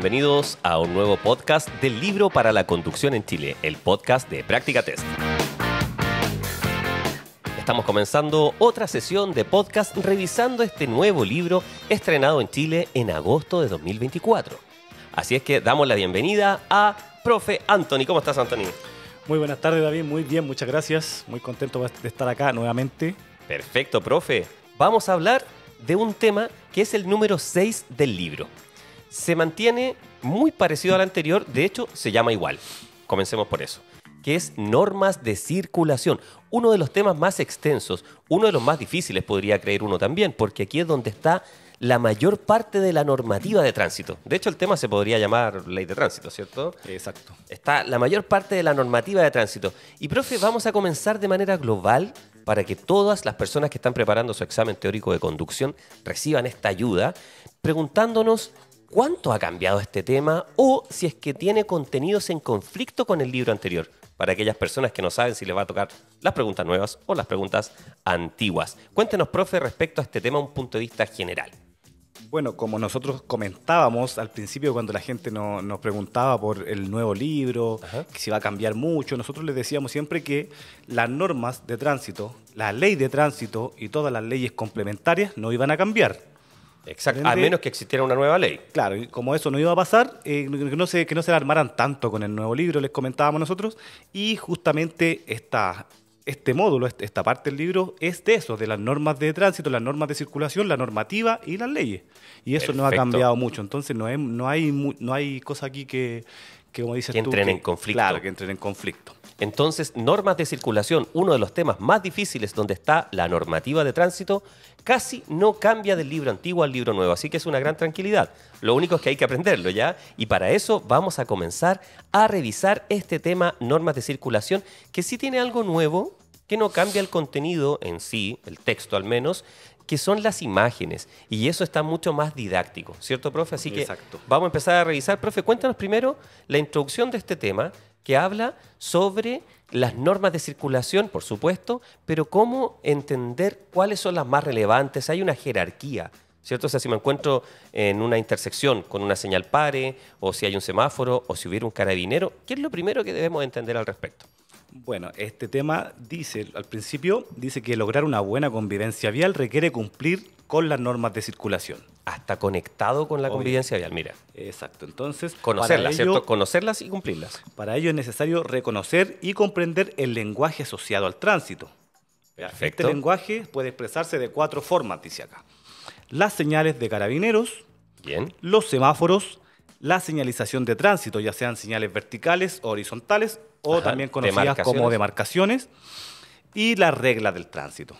bienvenidos a un nuevo podcast del libro para la conducción en Chile, el podcast de Práctica Test. Estamos comenzando otra sesión de podcast revisando este nuevo libro estrenado en Chile en agosto de 2024. Así es que damos la bienvenida a profe Anthony. ¿Cómo estás, Anthony? Muy buenas tardes, David. Muy bien, muchas gracias. Muy contento de estar acá nuevamente. Perfecto, profe. Vamos a hablar de un tema que es el número 6 del libro. Se mantiene muy parecido al anterior, de hecho se llama igual. Comencemos por eso que es normas de circulación. Uno de los temas más extensos, uno de los más difíciles podría creer uno también, porque aquí es donde está la mayor parte de la normativa de tránsito. De hecho, el tema se podría llamar ley de tránsito, ¿cierto? Exacto. Está la mayor parte de la normativa de tránsito. Y, profe, vamos a comenzar de manera global para que todas las personas que están preparando su examen teórico de conducción reciban esta ayuda, preguntándonos cuánto ha cambiado este tema o si es que tiene contenidos en conflicto con el libro anterior para aquellas personas que no saben si les va a tocar las preguntas nuevas o las preguntas antiguas. Cuéntenos, profe, respecto a este tema un punto de vista general. Bueno, como nosotros comentábamos al principio cuando la gente nos preguntaba por el nuevo libro, que si va a cambiar mucho, nosotros les decíamos siempre que las normas de tránsito, la ley de tránsito y todas las leyes complementarias no iban a cambiar. Exacto, a menos que existiera una nueva ley. Claro, y como eso no iba a pasar, eh, que, no se, que no se tanto con el nuevo libro, les comentábamos nosotros, y justamente esta, este módulo, este, esta parte del libro, es de eso, de las normas de tránsito, las normas de circulación, la normativa y las leyes. Y eso no ha cambiado mucho, entonces no, no, hay, no hay cosa aquí que, que como dices que entren en conflicto. Claro, que entren en conflicto. Entonces, normas de circulación, uno de los temas más difíciles donde está la normativa de tránsito, casi no cambia del libro antiguo al libro nuevo, así que es una gran tranquilidad. Lo único es que hay que aprenderlo ya, y para eso vamos a comenzar a revisar este tema normas de circulación, que sí tiene algo nuevo, que no cambia el contenido en sí, el texto al menos, que son las imágenes. Y eso está mucho más didáctico, ¿cierto, profe? Así que vamos a empezar a revisar. Profe, cuéntanos primero la introducción de este tema, que habla sobre las normas de circulación, por supuesto, pero cómo entender cuáles son las más relevantes. Hay una jerarquía, ¿cierto? O sea, si me encuentro en una intersección con una señal pare, o si hay un semáforo, o si hubiera un carabinero, ¿qué es lo primero que debemos entender al respecto? Bueno, este tema dice, al principio, dice que lograr una buena convivencia vial requiere cumplir con las normas de circulación. Hasta conectado con la convivencia vial, mira. Exacto, entonces... Conocerlas, ¿cierto? Conocerlas y cumplirlas. Para ello es necesario reconocer y comprender el lenguaje asociado al tránsito. Perfecto. Este lenguaje puede expresarse de cuatro formas, dice acá. Las señales de carabineros, Bien. los semáforos, la señalización de tránsito, ya sean señales verticales o horizontales, o también conocidas como demarcaciones, y la regla del tránsito.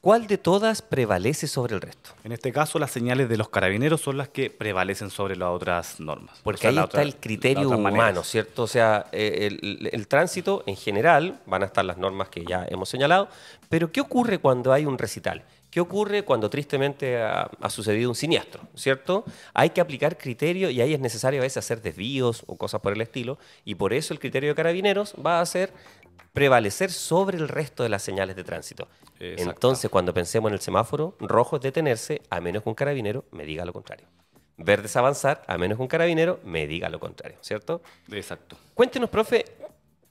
¿Cuál de todas prevalece sobre el resto? En este caso, las señales de los carabineros son las que prevalecen sobre las otras normas. Porque ahí está el criterio humano, ¿cierto? O sea, eh, el, tránsito en general van a estar las normas que ya hemos señalado, pero ¿qué ocurre cuando hay un recital? ¿Qué ocurre cuando tristemente ha, ha, sucedido un siniestro? ¿Cierto? Hay que aplicar criterio y ahí es necesario a veces hacer desvíos o cosas por el estilo, y por eso el criterio de carabineros va a ser prevalecer sobre el resto de las señales de tránsito. Entonces, cuando pensemos en el semáforo, rojo es detenerse, a menos que un carabinero me diga lo contrario. Verde es avanzar, a menos que un carabinero me diga lo contrario, ¿cierto? Exacto. Cuéntenos, profe,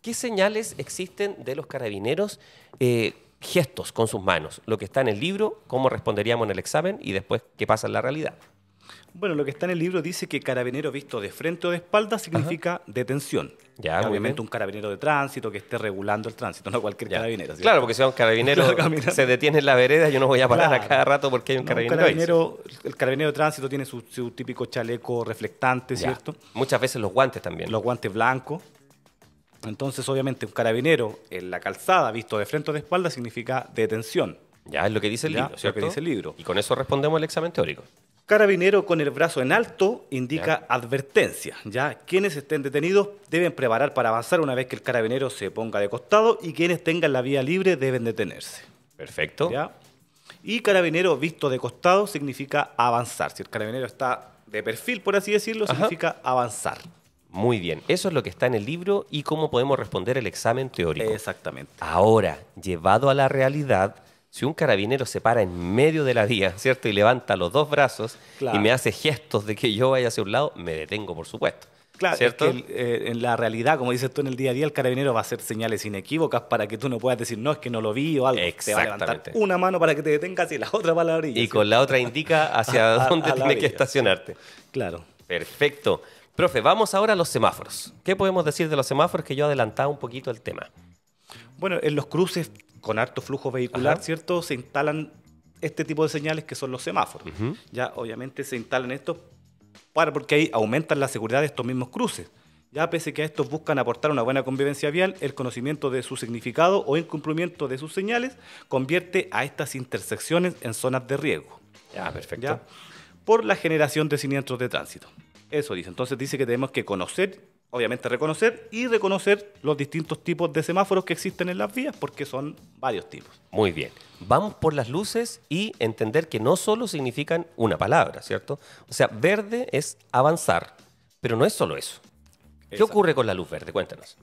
¿qué señales existen de los carabineros? Eh, gestos con sus manos, lo que está en el libro, cómo responderíamos en el examen y después qué pasa en la realidad. Bueno, lo que está en el libro dice que carabinero visto de frente o de espalda significa detención. Ya, Obviamente un carabinero de tránsito que esté regulando el tránsito, no cualquier carabinero. Claro, porque si un carabinero se detiene en la vereda, yo no voy a parar a cada rato porque hay un carabinero. el carabinero de tránsito tiene su, típico chaleco reflectante, ¿cierto? Muchas veces los guantes también. Los guantes blancos. Entonces, obviamente, un carabinero en la calzada visto de frente o de espalda significa detención. Ya, es lo que dice el libro, ¿cierto? Lo que dice el libro. Y con eso respondemos al examen teórico. Carabinero con el brazo en alto indica advertencia. Ya quienes estén detenidos deben preparar para avanzar una vez que el carabinero se ponga de costado y quienes tengan la vía libre deben detenerse. Perfecto. ¿Ya? Y carabinero visto de costado significa avanzar. Si el carabinero está de perfil, por así decirlo, significa avanzar. Muy bien, eso es lo que está en el libro y cómo podemos responder el examen teórico. Exactamente. Ahora, llevado a la realidad, Si un carabinero se para en medio de la vía, ¿cierto? Y levanta los dos brazos Claro. y me hace gestos de que yo vaya hacia un lado, me detengo, por supuesto. Claro, es ¿cierto? que el- eh, en la realidad, como dices tú en el día a día, el carabinero va a hacer señales inequívocas para que tú no puedas decir, no, es que no lo vi o algo. Te va a levantar una mano para que te detengas y la otra para la orilla. y con la otra indica hacia A- dónde a tienes que estacionarte. Claro. Perfecto. Profe, vamos ahora a los semáforos. ¿Qué podemos decir de los semáforos? Que yo adelantaba un poquito el tema. Bueno, en los cruces con alto flujo vehicular, Ajá. ¿cierto? Se instalan este tipo de señales que son los semáforos. Ya, obviamente, se instalan estos para, porque ahí aumentan la seguridad de estos mismos cruces. Ya, pese que a estos buscan aportar una buena convivencia vial, el conocimiento de su significado o incumplimiento de sus señales convierte a estas intersecciones en zonas de riesgo. Ya, perfecto. ¿ya? Por la generación de siniestros de tránsito. Eso dice. Entonces dice que tenemos que conocer, obviamente reconocer y reconocer los distintos tipos de semáforos que existen en las vías, porque son varios tipos. Muy bien. Vamos por las luces y entender que no solo significan una palabra, ¿cierto? O sea, verde es avanzar, pero no es solo eso. ¿Qué ocurre con la luz verde? Cuéntanos.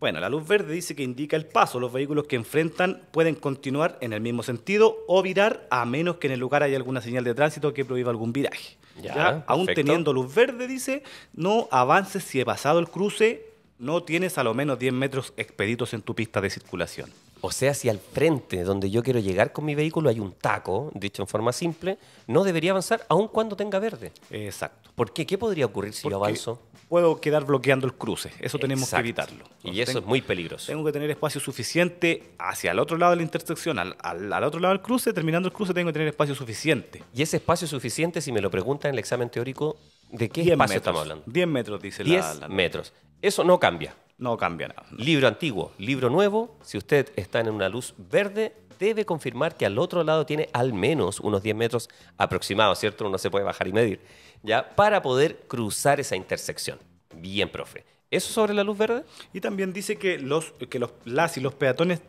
Bueno, la luz verde dice que indica el paso. Los vehículos que enfrentan pueden continuar en el mismo sentido o virar a menos que en el lugar haya alguna señal de tránsito que prohíba algún viraje. Ya, Aún teniendo luz verde, dice, no avances si he pasado el cruce, no tienes a lo menos 10 metros expeditos en tu pista de circulación. O sea, si al frente donde yo quiero llegar con mi vehículo hay un taco, dicho en forma simple, no debería avanzar aun cuando tenga verde. Exacto. ¿Por qué? ¿Qué podría ocurrir si yo Porque avanzo? Puedo quedar bloqueando el cruce. Eso tenemos Exacto. que evitarlo. Y Entonces, eso es ten- muy peligroso. Tengo que tener espacio suficiente hacia el otro lado de la intersección, al, al- al otro lado del cruce, terminando el cruce tengo que tener espacio suficiente. Y ese espacio suficiente, si me lo preguntan en el examen teórico, ¿de qué 10 espacio metros. estamos hablando? 10 metros, dice 10 la, la- metros. Eso no cambia. No cambia nada. Libro antiguo, libro nuevo, si usted está en una luz verde, debe confirmar que al otro lado tiene al menos unos 10 metros aproximados, ¿cierto? Uno se puede bajar y medir, ¿ya? Para poder cruzar esa intersección. Bien, profe. ¿Eso sobre la luz verde? Y también dice que, los, que los, las y los peatones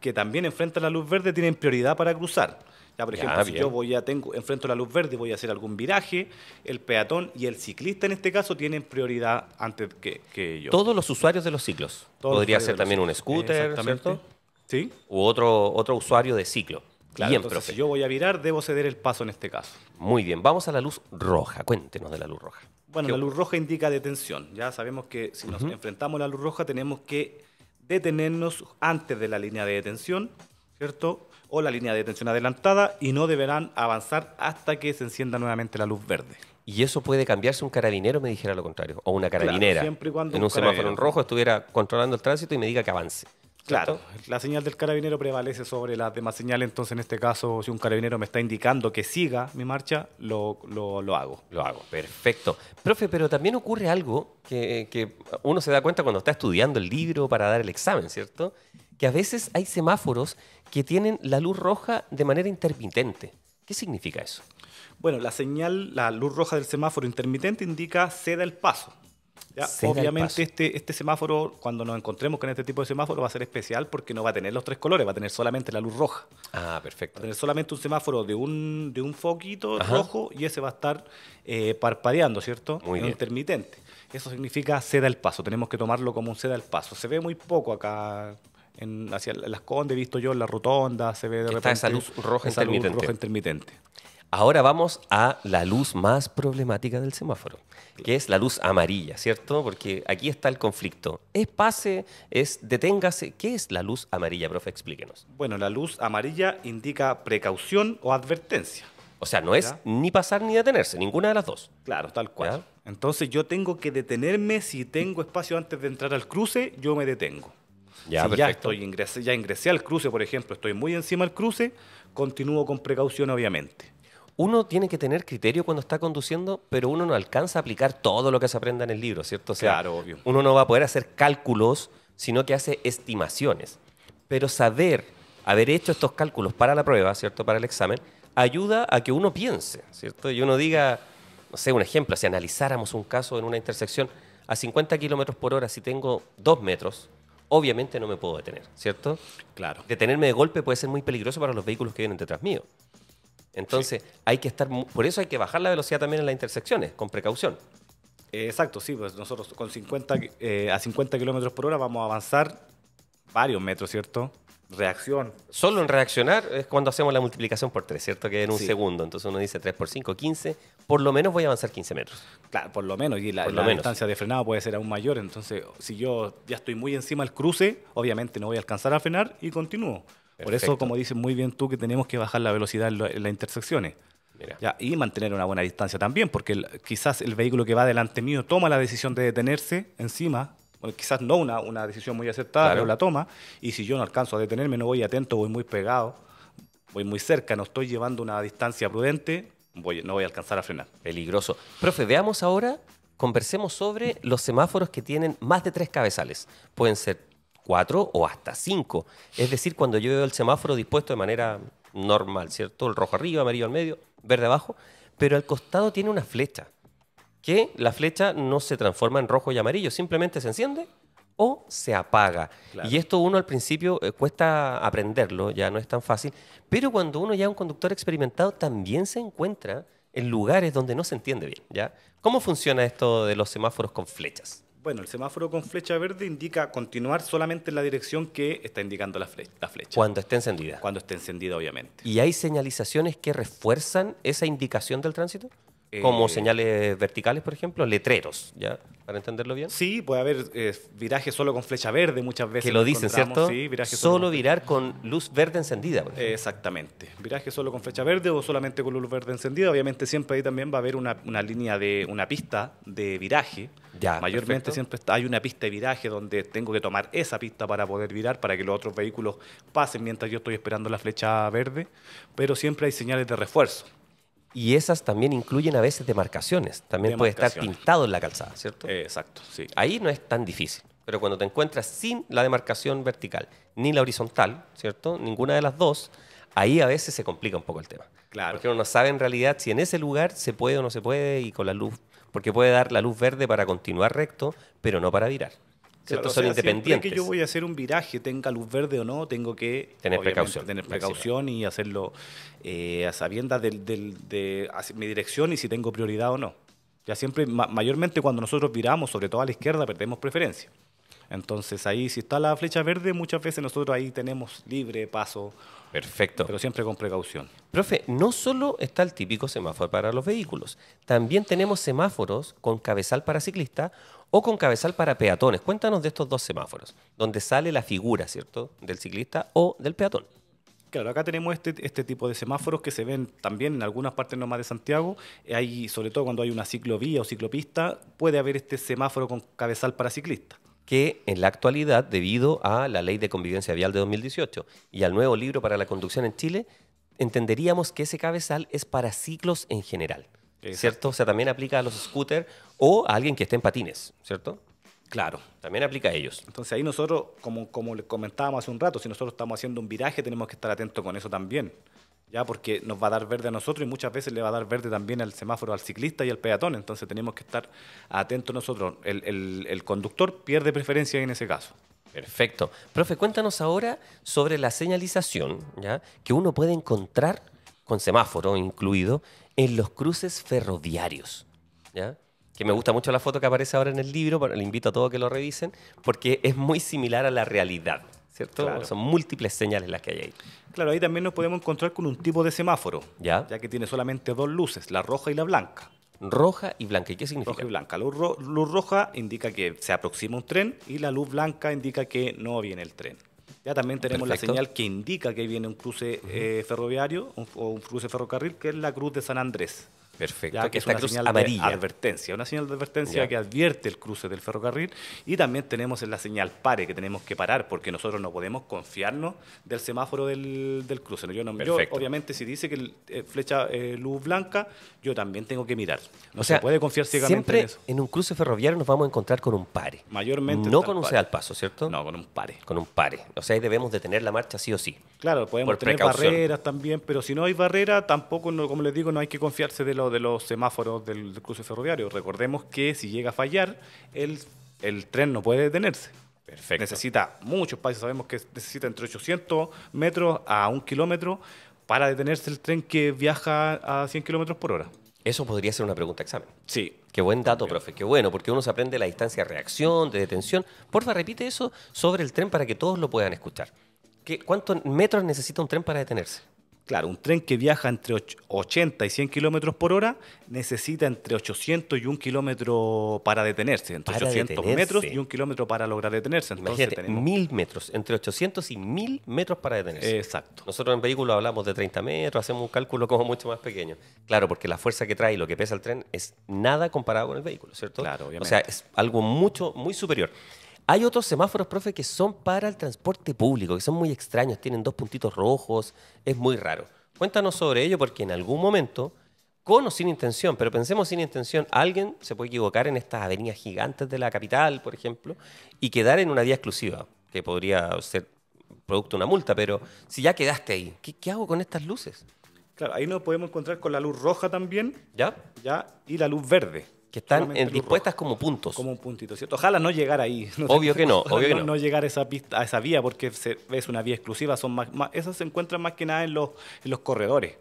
que también enfrentan la luz verde tienen prioridad para cruzar. Ya, por Ya, ejemplo, si yo voy a tengo, enfrento la luz verde y voy a hacer algún viraje, el peatón y el ciclista en este caso tienen prioridad antes que, que yo. Todos los usuarios de los ciclos. Todos Podría ser también un scooter. ¿cierto? Sí. U otro, otro usuario de ciclo. Claro, bien, entonces, profe. si yo voy a virar, debo ceder el paso en este caso. Muy bien. Vamos a la luz roja. Cuéntenos de la luz roja. Bueno, ¿Qué la luz roja indica detención. Ya sabemos que si nos enfrentamos a la luz roja tenemos que detenernos antes de la línea de detención, ¿cierto? O la línea de detención adelantada y no deberán avanzar hasta que se encienda nuevamente la luz verde. Y eso puede cambiarse un carabinero me dijera lo contrario. O una carabinera. siempre y cuando en un un semáforo en rojo estuviera controlando el tránsito y me diga que avance. Claro, ¿cierto? la señal del carabinero prevalece sobre las demás señales, entonces en este caso, si un carabinero me está indicando que siga mi marcha, lo, lo, lo hago. Lo hago, perfecto. Profe, pero también ocurre algo que, que uno se da cuenta cuando está estudiando el libro para dar el examen, ¿cierto? Que a veces hay semáforos que tienen la luz roja de manera intermitente. ¿Qué significa eso? Bueno, la señal, la luz roja del semáforo intermitente indica ceda el paso. Ya. Obviamente este, este semáforo, cuando nos encontremos con este tipo de semáforo, va a ser especial porque no va a tener los tres colores, va a tener solamente la luz roja. Ah, Va perfecto. a tener solamente un semáforo de un, de un foquito Ajá. rojo y ese va a estar eh, parpadeando, ¿cierto? Muy bien. intermitente. Eso significa ceda el paso. Tenemos que tomarlo como un ceda el paso. Se ve muy poco acá en, hacia las Condes, he visto yo en la rotonda, se ve de repente está esa luz roja esa luz intermitente. roja intermitente. Ahora vamos a la luz más problemática del semáforo, que es la luz amarilla, ¿cierto? Porque aquí está el conflicto. ¿Es pase? ¿Es deténgase? ¿Qué es la luz amarilla, profe? Explíquenos. Bueno, la luz amarilla indica precaución o advertencia. O sea, no es ni pasar ni detenerse, ninguna de las dos. Claro, tal cual. Entonces yo tengo que detenerme si tengo espacio antes de entrar al cruce, yo me detengo. Ya, si ya estoy ingresé, ya ingresé al cruce, por ejemplo, estoy muy encima del cruce, continúo con precaución, obviamente. Uno tiene que tener criterio cuando está conduciendo, pero uno no alcanza a aplicar todo lo que se aprenda en el libro, ¿cierto? O sea, Claro, obvio. uno no va a poder hacer cálculos, sino que hace estimaciones. Pero saber, haber hecho estos cálculos para la prueba, ¿cierto? Para el examen, ayuda a que uno piense, ¿cierto? Y uno diga, no sé, un ejemplo, si analizáramos un caso en una intersección a 50 kilómetros por hora, si tengo dos metros, obviamente no me puedo detener, ¿cierto? Claro. detenerme de golpe puede ser muy peligroso para los vehículos que vienen detrás mío. Entonces, hay que estar, por eso hay que bajar la velocidad también en las intersecciones, con precaución. Eh, exacto, sí, pues nosotros con 50, eh, a 50 kilómetros por hora vamos a avanzar varios metros, ¿cierto? Reacción. Solo en reaccionar es cuando hacemos la multiplicación por 3, ¿cierto? Que en un Sí. segundo. Entonces uno dice 3 por 5, 15. Por lo menos voy a avanzar 15 metros. Claro, por lo menos, y la, Por la menos. distancia de frenado puede ser aún mayor, entonces si yo ya estoy muy encima del cruce, obviamente no voy a alcanzar a frenar y continúo. Por Perfecto. eso, como dices muy bien tú, que tenemos que bajar la velocidad en, lo- en las intersecciones. Ya, y mantener una buena distancia también, porque el- quizás el vehículo que va delante mío toma la decisión de detenerse encima, bueno, quizás no una, una decisión muy acertada, Claro. pero la toma, y si yo no alcanzo a detenerme, no voy atento, voy muy pegado, voy muy cerca, no estoy llevando una distancia prudente, voy, no voy a alcanzar a frenar. Peligroso. Profe, veamos ahora, conversemos sobre los semáforos que tienen más de tres cabezales. Pueden ser cuatro o hasta cinco. Es decir, cuando yo veo el semáforo dispuesto de manera normal, ¿cierto? El rojo arriba, amarillo al medio, verde abajo, pero al costado tiene una flecha. Que la flecha no se transforma en rojo y amarillo, simplemente se enciende o se apaga. Claro. Y esto uno al principio eh, cuesta aprenderlo, ya no es tan fácil, pero cuando uno ya es un conductor experimentado también se encuentra en lugares donde no se entiende bien, ¿ya? ¿Cómo funciona esto de los semáforos con flechas? Bueno, el semáforo con flecha verde indica continuar solamente en la dirección que está indicando la, fle- la flecha. Cuando esté encendida. Cuando esté encendida, obviamente. ¿Y hay señalizaciones que refuerzan esa indicación del tránsito? Como Eh, señales verticales, por ejemplo, letreros, ¿ya? Para entenderlo bien. Sí, puede haber eh, viraje solo con flecha verde muchas veces. Que lo dicen, ¿cierto? Sí, viraje Solo con- virar con luz verde encendida. por. Exactamente. Viraje solo con flecha verde o solamente con luz verde encendida. Obviamente siempre ahí también va a haber una, una línea de una pista de viraje. Ya, Mayormente perfecto. siempre está, hay una pista de viraje donde tengo que tomar esa pista para poder virar, para que los otros vehículos pasen mientras yo estoy esperando la flecha verde. Pero siempre hay señales de refuerzo. Y esas también incluyen a veces demarcaciones. También puede estar pintado en la calzada, ¿cierto? Exacto, sí. Ahí no es tan difícil. Pero cuando te encuentras sin la demarcación vertical ni la horizontal, ¿cierto? Ninguna de las dos, ahí a veces se complica un poco el tema. Claro. Porque uno no sabe en realidad si en ese lugar se puede o no se puede y con la luz. Porque puede dar la luz verde para continuar recto, pero no para virar. Claro, o Son sea, siempre independientes. que yo voy a hacer un viraje, tenga luz verde o no, tengo que Tener precaución, tener máxima. precaución y hacerlo eh, a sabiendas del- del- de mi dirección y si tengo prioridad o no. Ya siempre, ma- mayormente cuando nosotros viramos, sobre todo a la izquierda, perdemos preferencia. Entonces ahí, si está la flecha verde, muchas veces nosotros ahí tenemos libre paso, Perfecto. pero siempre con precaución. Profe, no solo está el típico semáforo para los vehículos, también tenemos semáforos con cabezal para ciclista o con cabezal para peatones. Cuéntanos de estos dos semáforos, donde sale la figura, ¿cierto?, del ciclista o del peatón. Claro, acá tenemos este, este tipo de semáforos que se ven también en algunas partes nomás de Santiago. Hay, sobre todo cuando hay una ciclovía o ciclopista, puede haber este semáforo con cabezal para ciclistas. que en la actualidad, debido a la Ley de Convivencia Vial de 2018 y al nuevo libro para la conducción en Chile, entenderíamos que ese cabezal es para ciclos en general, Exacto. ¿cierto? O sea, también aplica a los scooters o a alguien que esté en patines, ¿cierto? Claro. También aplica a ellos. Entonces ahí nosotros, como, como les comentábamos hace un rato, si nosotros estamos haciendo un viraje, tenemos que estar atentos con eso también. Ya, porque nos va a dar verde a nosotros y muchas veces le va a dar verde también al semáforo al ciclista y al peatón. Entonces tenemos que estar atentos nosotros. El, el- el conductor pierde preferencia en ese caso. Perfecto. Profe, cuéntanos ahora sobre la señalización ¿ya? que uno puede encontrar con semáforo incluido en los cruces ferroviarios. ¿ya? Que me gusta mucho la foto que aparece ahora en el libro, pero le invito a todos que lo revisen, porque es muy similar a la realidad. ¿Cierto? Claro. Son múltiples señales las que hay ahí. Claro, ahí también nos podemos encontrar con un tipo de semáforo, ¿Ya? ya que tiene solamente dos luces, la roja y la blanca. Roja y blanca. ¿Y qué significa? Roja y blanca. Luz, ro- luz roja indica que se aproxima un tren y la luz blanca indica que no viene el tren. Ya también tenemos Perfecto. la señal que indica que viene un cruce eh, ferroviario un- o un cruce ferrocarril, que es la cruz de San Andrés. Perfecto. Ya que que es una cruz señal amarilla. de advertencia, una señal de advertencia Ya. que advierte el cruce del ferrocarril y también tenemos la señal pare que tenemos que parar porque nosotros no podemos confiarnos del semáforo del, del cruce. ¿no? Yo, no, yo, obviamente si dice que el, eh, flecha eh, luz blanca, yo también tengo que mirar. No o sea, se puede confiar ciegamente siempre en eso. en un cruce ferroviario nos vamos a encontrar con un pare. Mayormente No con un al paso, ¿cierto? No, con un pare. Con un pare. O sea, ahí debemos detener la marcha sí o sí. Claro, podemos Por tener precaución. barreras también, pero si no hay barrera, tampoco, no- como les digo, no hay que confiarse de, lo, de los semáforos del, del cruce ferroviario. Recordemos que si llega a fallar, el, el tren no puede detenerse. Perfecto. Necesita mucho espacio, sabemos que necesita entre 800 metros a un kilómetro para detenerse el tren que viaja a 100 kilómetros por hora. Eso podría ser una pregunta examen. Sí, Qué buen dato, profe. Qué bueno, porque uno se aprende la distancia de reacción, de detención. Porfa, repite eso sobre el tren para que todos lo puedan escuchar. ¿Qué- ¿Cuántos metros necesita un tren para detenerse? Claro, un tren que viaja entre och- 80 y 100 kilómetros por hora necesita entre 800 y un kilómetro para detenerse. Entre Para 800 detenerse. metros y un kilómetro para lograr detenerse. Entonces Imagínate, tenemos... mil metros, entre 800 y mil metros para detenerse. Exacto. Nosotros en vehículos hablamos de 30 metros, hacemos un cálculo como mucho más pequeño. Claro, porque la fuerza que trae y lo que pesa el tren es nada comparado con el vehículo, ¿cierto? Claro, O obviamente. sea, es algo mucho, muy superior. Hay otros semáforos, profe, que son para el transporte público, que son muy extraños, tienen dos puntitos rojos, es muy raro. Cuéntanos sobre ello porque en algún momento, con o sin intención, pero pensemos sin intención, alguien se puede equivocar en estas avenidas gigantes de la capital, por ejemplo, y quedar en una vía exclusiva, que podría ser producto de una multa, pero si ya quedaste ahí, ¿qué, qué hago con estas luces? Claro, ahí nos podemos encontrar con la luz roja también, ¿Ya? ya, y la luz verde. Que están en- dispuestas como puntos. como un puntito, ¿cierto? Ojalá no llegar ahí. Obvio que no, obvio que no. No llegar a esa pista, a esa vía, porque se- es una vía exclusiva. Son más, más- esas se encuentran más que nada en los, en los corredores.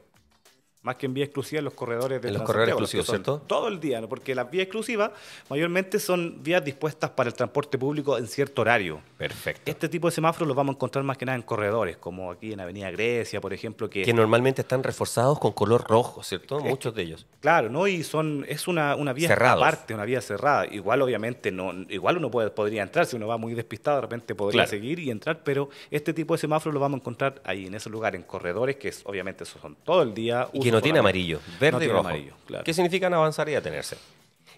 Más que en vía exclusiva, en los corredores de En los corredores los exclusivos, ¿cierto? Todo el día, ¿no? porque las vías exclusivas mayormente son vías dispuestas para el transporte público en cierto horario. Perfecto. Este tipo de semáforos los vamos a encontrar más que nada en corredores, como aquí en Avenida Grecia, por ejemplo, que, Que normalmente están reforzados con color rojo, ¿cierto? Muchos de ellos. Claro, ¿no? Y son, es una, una vía Cerrados. aparte, una vía cerrada. Igual, obviamente, no, igual uno puede, podría entrar, si uno va muy despistado, de repente podría Claro. seguir y entrar, pero este tipo de semáforos lo vamos a encontrar ahí, en ese lugar, en corredores, que es, obviamente esos son todo el día. Y no tiene amarillo, verde No y rojo. amarillo, claro. Que significan avanzar y detenerse.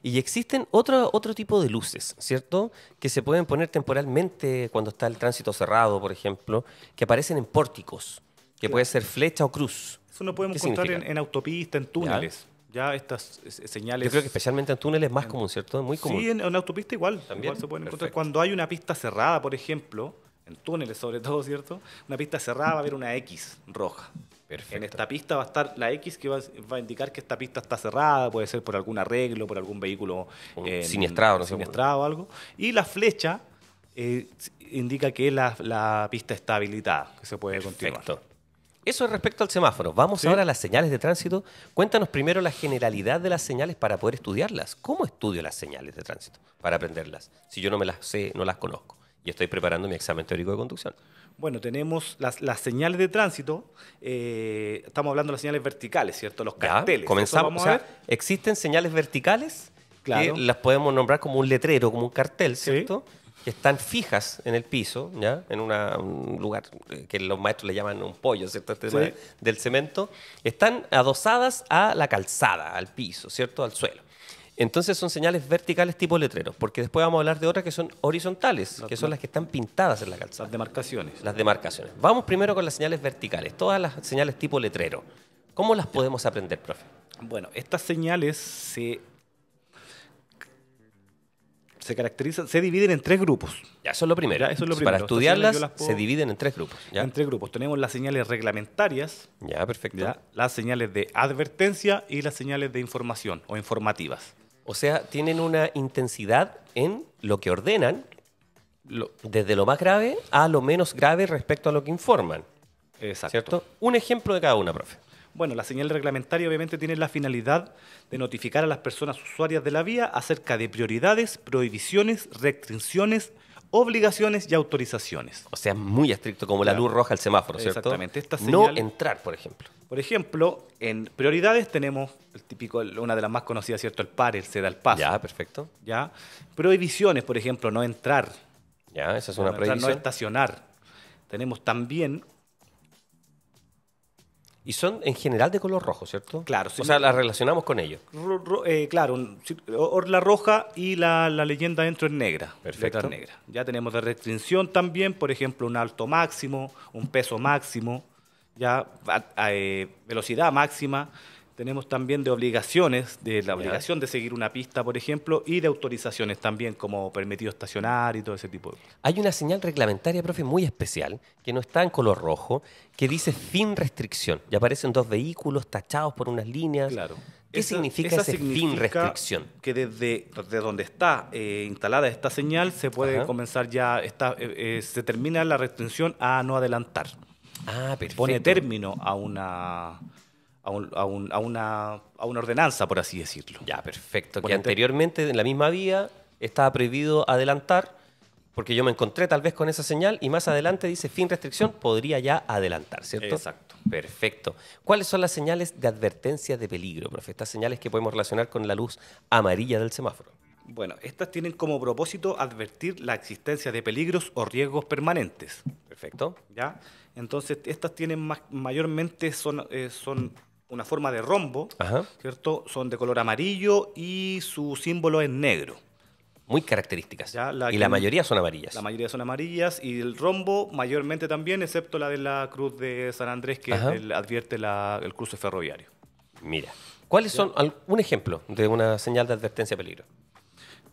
Y existen otro, otro tipo de luces, ¿cierto? Que se pueden poner temporalmente cuando está el tránsito cerrado, por ejemplo, que aparecen en pórticos, que puede ser flecha o cruz. Eso lo podemos ¿Qué encontrar en, en autopista, en túneles. Ya, estas eh, señales. Yo creo que especialmente en túneles es más común, ¿cierto? Muy común. Sí, en, en autopista igual. También, Igual se pueden encontrar. perfecto. Cuando hay una pista cerrada, por ejemplo, en túneles sobre todo, ¿cierto? Una pista cerrada va a haber una X roja. Perfecto. En esta pista va a estar la X que va, va a indicar que esta pista está cerrada, puede ser por algún arreglo, por algún vehículo en- siniestrado, no siniestrado o algo. Y la flecha eh, indica que la, la pista está habilitada, que se puede continuar. Perfecto. Eso es respecto al semáforo. Vamos Sí. ahora a las señales de tránsito. Cuéntanos primero la generalidad de las señales para poder estudiarlas. ¿Cómo estudio las señales de tránsito para aprenderlas? Si yo no me las sé, no las conozco. Y estoy preparando mi examen teórico de conducción. Bueno, tenemos las, las señales de tránsito, eh, estamos hablando de las señales verticales, ¿cierto? Los Ya, carteles. Eso comenzamos. O a sea, ver. existen señales verticales Claro. que las podemos nombrar como un letrero, como un cartel, Sí. ¿cierto? Que están fijas en el piso, ¿ya? En una- un lugar eh, que los maestros le llaman un pollo, ¿cierto? Este Sí. del cemento. Están adosadas a la calzada, al piso, ¿cierto? Al suelo. Entonces son señales verticales tipo letreros, porque después vamos a hablar de otras que son horizontales, Las- que son las que están pintadas en la calzada Las demarcaciones. las demarcaciones. Vamos primero con las señales verticales, todas las señales tipo letrero. ¿Cómo las podemos aprender, profe? Bueno, estas señales se, se caracterizan, se dividen en tres grupos. Ya, eso es lo primero. Ya, eso es lo Para primero. Estas estudiarlas puedo- se dividen en tres grupos. ¿ya? En tres grupos. Tenemos las señales reglamentarias, Ya, perfecto. ¿ya? las señales de advertencia y las señales de información o informativas. O sea, tienen una intensidad en lo que ordenan, lo- desde lo más grave a lo menos grave respecto a lo que informan. Exacto. ¿Cierto? Un ejemplo de cada una, profe. Bueno, la señal reglamentaria obviamente tiene la finalidad de notificar a las personas usuarias de la vía acerca de prioridades, prohibiciones, restricciones, obligaciones y autorizaciones. O sea, muy estricto, como la luz roja al semáforo, ¿cierto? Exactamente. Esta No señal- entrar, por ejemplo. Por ejemplo, en prioridades tenemos el típico, una de las más conocidas, ¿cierto? El par, el se da el paso. Ya, perfecto. ¿ya? Prohibiciones, por ejemplo, no entrar, Ya, esa es no, una entrar, no prohibición. estacionar. Tenemos también, Y son en general de color rojo, ¿cierto? Claro, O sí. sea, las relacionamos con ello. ro- ro- eh, claro, orla roja y la, la leyenda dentro es negra. Perfecto. letras negras. Ya tenemos de restricción también, por ejemplo, un alto máximo, un peso máximo, ya a- a, eh, velocidad máxima. Tenemos también de obligaciones, de la obligación de seguir una pista, por ejemplo, y de autorizaciones también, como permitido estacionar y todo ese tipo de Hay una señal reglamentaria, profe, muy especial, que no está en color rojo, que dice fin restricción. Y aparecen dos vehículos tachados por unas líneas. Claro. ¿Qué Esa- significa esa ese fin restricción? Que desde, desde donde está eh, instalada esta señal se puede Ajá. comenzar ya, está, eh, eh, se termina la restricción a no adelantar. Ah, perfecto. Pone término a una, a, un- a un- a una, a una ordenanza, por así decirlo. Ya, perfecto. Que Ponete- anteriormente en la misma vía estaba prohibido adelantar Porque yo me encontré tal vez con esa señal y más adelante dice fin restricción, podría ya adelantar, ¿cierto? Exacto. Perfecto. ¿Cuáles son las señales de advertencia de peligro, profe? Estas señales que podemos relacionar con la luz amarilla del semáforo. Bueno, estas tienen como propósito advertir la existencia de peligros o riesgos permanentes. Perfecto. ¿ya? Entonces, estas tienen más, mayormente son, eh, son una forma de rombo, Ajá. ¿cierto? Son de color amarillo y su símbolo es negro. Muy características. Ya, la y que- la mayoría son amarillas. La mayoría son amarillas y el rombo mayormente también, excepto la de la Cruz de San Andrés, que el- advierte la- el cruce ferroviario. Mira. ¿Cuáles son un ejemplo de una señal de advertencia de peligro?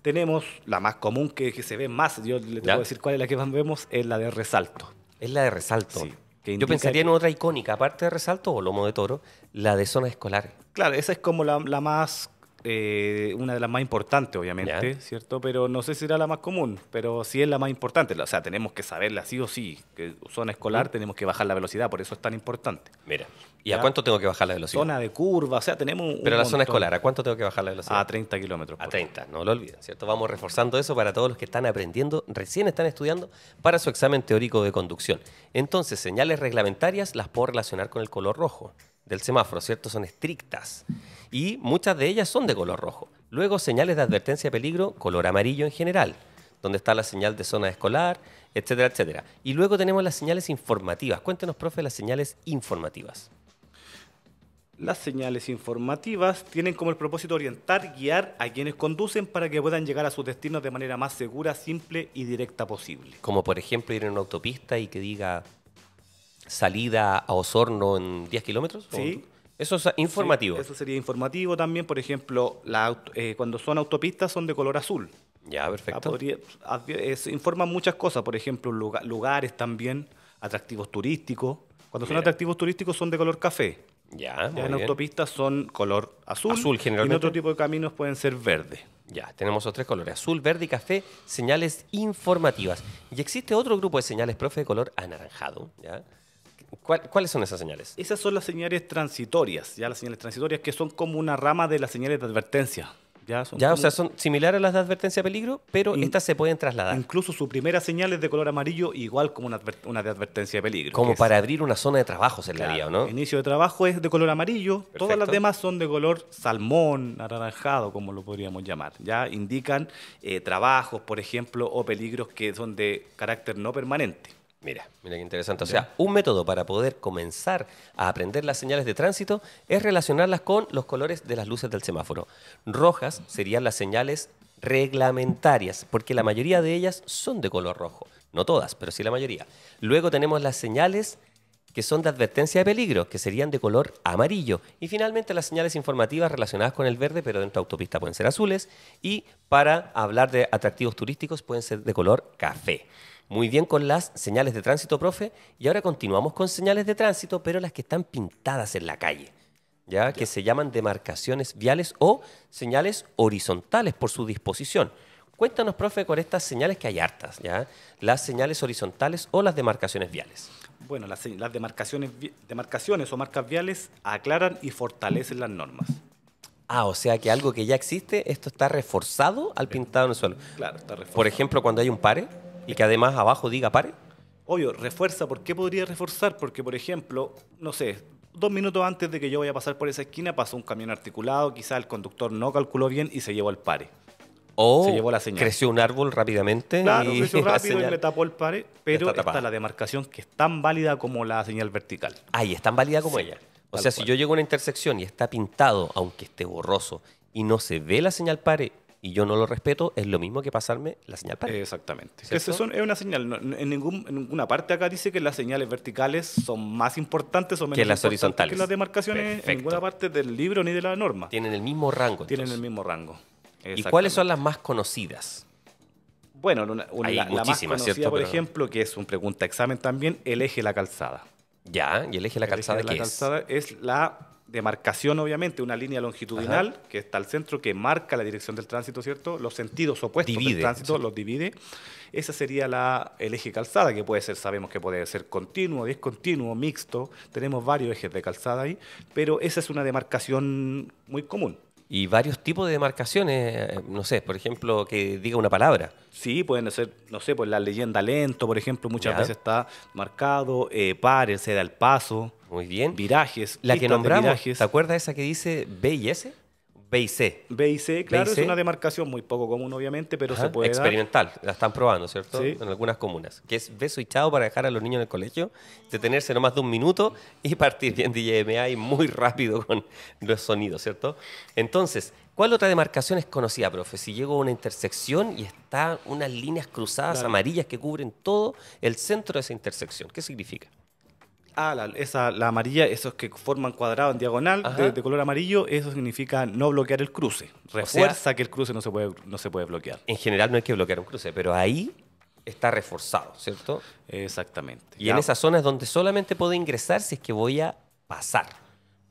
Tenemos la más común que, que se ve más, yo le tengo que decir cuál es la que más vemos, es la de resalto. Es la de resalto. Sí, que Yo pensaría que- en otra icónica, aparte de resalto o lomo de toro, la de zona escolar. Claro, esa es como la, la más, eh, una de las más importantes, obviamente. ¿cierto? Pero no sé si será la más común, pero sí es la más importante. O sea, tenemos que saberla sí o sí, que zona escolar tenemos que bajar la velocidad, por eso es tan importante. Mira. ¿Y a cuánto tengo que bajar la velocidad? Zona de curva, o sea, tenemos un Pero la zona escolar, ¿a cuánto tengo que bajar la velocidad? A 30 kilómetros. A por 30, no lo olviden, ¿cierto? Vamos reforzando eso para todos los que están aprendiendo, recién están estudiando para su examen teórico de conducción. Entonces, señales reglamentarias las puedo relacionar con el color rojo del semáforo, ¿cierto? Son estrictas y muchas de ellas son de color rojo. Luego, señales de advertencia de peligro, color amarillo en general, donde está la señal de zona escolar, etcétera, etcétera. Y luego tenemos las señales informativas. Cuéntenos, profe, las señales informativas. Las señales informativas tienen como el propósito orientar, guiar a quienes conducen para que puedan llegar a sus destinos de manera más segura, simple y directa posible. Como por ejemplo ir en una autopista y que diga salida a Osorno en 10 kilómetros. Sí. Eso es informativo. Sí, eso sería informativo también, por ejemplo, la eh, cuando son autopistas son de color azul. Ya, Ah, perfecto. podría- advi- es- informan muchas cosas, por ejemplo, luga- lugares también, atractivos turísticos. Cuando son atractivos turísticos son de color café. Ya, Ya muy en bien. autopistas son color azul. Azul, Y en generalmente. otro tipo de caminos pueden ser verde. Ya, tenemos los tres colores, azul, verde y café, señales informativas. Y existe otro grupo de señales, profe, de color anaranjado. ¿ya? ¿Cuál- ¿Cuáles son esas señales? Esas son las señales transitorias, ya las señales transitorias que son como una rama de las señales de advertencia. Ya, son Ya, o sea, son similares a las de advertencia de peligro, pero In- estas se pueden trasladar. Incluso su primera señal es de color amarillo, igual como una, adver- una de advertencia de peligro. Como es- para abrir una zona de trabajo se le claro, haría, ¿o ¿no? Inicio de trabajo es de color amarillo, todas las demás son de color salmón, anaranjado, como lo podríamos llamar. Ya indican eh, trabajos, por ejemplo, o peligros que son de carácter no permanente. Mira, mira qué interesante. O sea, un método para poder comenzar a aprender las señales de tránsito es relacionarlas con los colores de las luces del semáforo. Rojas serían las señales reglamentarias, porque la mayoría de ellas son de color rojo. No todas, pero sí la mayoría. Luego tenemos las señales que son de advertencia de peligro, que serían de color amarillo. Y finalmente las señales informativas relacionadas con el verde, pero dentro de autopista pueden ser azules. Y para hablar de atractivos turísticos pueden ser de color café. Muy bien con las señales de tránsito, profe. Y ahora continuamos con señales de tránsito, pero las que están pintadas en la calle. ¿ya? Que se llaman demarcaciones viales o señales horizontales por su disposición. Cuéntanos, profe, con estas señales que hay hartas, ¿ya? Las señales horizontales o las demarcaciones viales. Bueno, las, demarcaciones, demarcaciones o marcas viales aclaran y fortalecen las normas. Ah, o sea que algo que ya existe, esto está reforzado al pintado en el suelo. Claro, está reforzado. Por ejemplo, cuando hay un pare y que además abajo diga pare. Obvio, refuerza. ¿Por qué podría reforzar? Porque, por ejemplo, no sé, dos minutos antes de que yo vaya a pasar por esa esquina pasó un camión articulado, quizá el conductor no calculó bien y se llevó el pare. O Se llevó la señal. creció un árbol rápidamente. Claro, y creció rápido y me tapó el pare, pero está la demarcación que es tan válida como la señal vertical. Ah, y es tan válida como Sí, ella. O sea, si yo llego a una intersección y está pintado, aunque esté borroso, y no se ve la señal pare y yo no lo respeto, es lo mismo que pasarme la señal pare. Exactamente. Es una señal. no- en, ningún- en ninguna parte acá dice que las señales verticales son más importantes o menos Que las importantes horizontales. Que las demarcaciones Perfecto. en ninguna parte del libro ni de la norma. Tienen el mismo rango. Tienen el mismo rango. ¿Y cuáles son las más conocidas? Bueno, una- una- Hay la, la más conocida, ¿cierto? por Pero- ejemplo, que es un pregunta examen también, el eje de la calzada. Ya, y el eje de la El eje calzada, de la ¿qué calzada es la demarcación, obviamente, una línea longitudinal que está al centro, que marca la dirección del tránsito, ¿cierto? Los sentidos opuestos Divide, del tránsito sí. los divide. Esa sería la, el eje calzada, que puede ser, sabemos que puede ser continuo, discontinuo, mixto. Tenemos varios ejes de calzada ahí, pero esa es una demarcación muy común. Y varios tipos de demarcaciones, eh, no sé, por ejemplo, que diga una palabra. Sí, pueden ser, no sé, pues la leyenda lento, por ejemplo, muchas Ya. veces está marcado, eh, pare, se da el paso, Muy bien. virajes, La que nombramos. ¿te acuerdas esa que dice B y S? B y C. B y C, claro, B y C. es una demarcación muy poco común, obviamente, pero Ajá, se puede dar. Experimental, la están probando, ¿cierto? Sí. En algunas comunas. Que es beso y chao para dejar a los niños en el colegio, detenerse no más de un minuto y partir bien DJMA y muy rápido con los sonidos, ¿cierto? Entonces, ¿cuál otra demarcación es conocida, profe? Si llego a una intersección y está unas líneas cruzadas Claro. amarillas que cubren todo el centro de esa intersección, ¿qué significa? Ah, la, esa, la amarilla, esos que forman cuadrado en diagonal de, de color amarillo, eso significa no bloquear el cruce. Refuerza que el cruce no se puede, no se puede bloquear. En general no hay que bloquear un cruce, pero ahí está reforzado, ¿cierto? Exactamente. Y Ya. en esa zona es donde solamente puedo ingresar si es que voy a pasar.